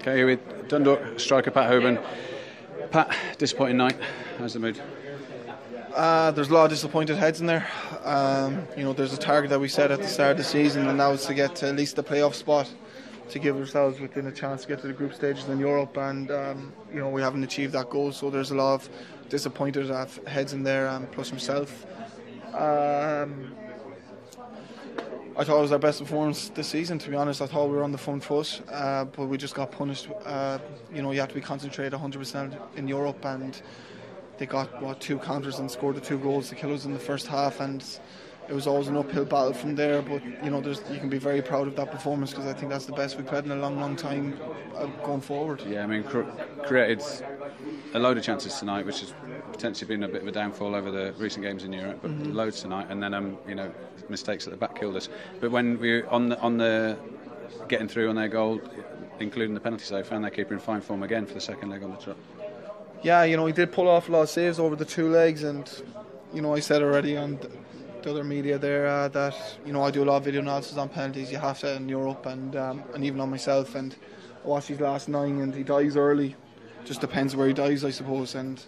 Okay, here with Dundalk striker Pat Hoban. Pat, disappointing night. How's the mood? Uh, there's a lot of disappointed heads in there. Um, you know, there's a target that we set at the start of the season, and that was to get to at least the playoff spot to give ourselves within a chance to get to the group stages in Europe. And um, you know, we haven't achieved that goal, so there's a lot of disappointed heads in there, um, plus myself. Um, I thought it was our best performance this season. To be honest, I thought we were on the front foot, uh, but we just got punished. Uh, you know, you have to be concentrated 100% in Europe, and they got what two counters and scored the two goals to kill us in the first half, and it was always an uphill battle from there. But you know, there's you can be very proud of that performance because I think that's the best we've had in a long, long time uh, going forward. Yeah, I mean, cr- created a load of chances tonight, which has potentially been a bit of a downfall over the recent games in Europe, but mm-hmm. loads tonight, and then um, you know, mistakes at the back killed us. But when we were on the on the getting through on their goal, including the penalty save, found their keeper in fine form again for the second leg on the trot. Yeah, you know, he did pull off a lot of saves over the two legs, and you know, I said already on the other media there uh, that you know I do a lot of video analysis on penalties. You have to in Europe and um, and even on myself. And I watched his last nine, and he dies early. Just depends where he dies, I suppose. And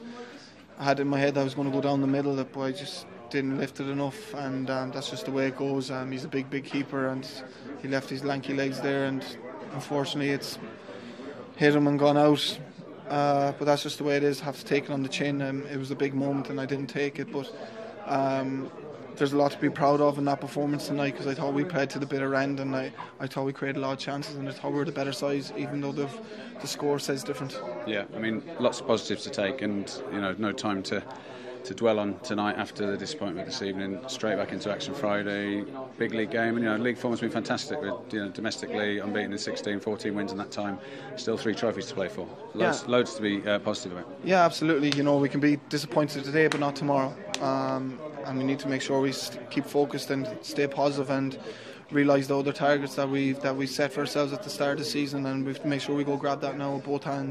I had in my head I was going to go down the middle, but I just didn't lift it enough, and um, that's just the way it goes. Um, he's a big, big keeper, and he left his lanky legs there, and unfortunately, it's hit him and gone out. Uh, but that's just the way it is. I Have to take it on the chin. Um, it was a big moment, and I didn't take it. But um, there's a lot to be proud of in that performance tonight because I thought we played to the bitter end and I, I thought we created a lot of chances and I thought we were the better size even though the, the score says different. Yeah, I mean, lots of positives to take and, you know, no time to to dwell on tonight after the disappointment this evening. Straight back into action Friday, big league game, and you know league form has been fantastic. With you know domestically unbeaten in 16, 14 wins in that time. Still three trophies to play for. Loads, yeah. loads to be uh, positive about. Yeah, absolutely. You know we can be disappointed today, but not tomorrow. Um, and we need to make sure we keep focused and stay positive and realise the other targets that we that we set for ourselves at the start of the season, and we have to make sure we go grab that now with both hands.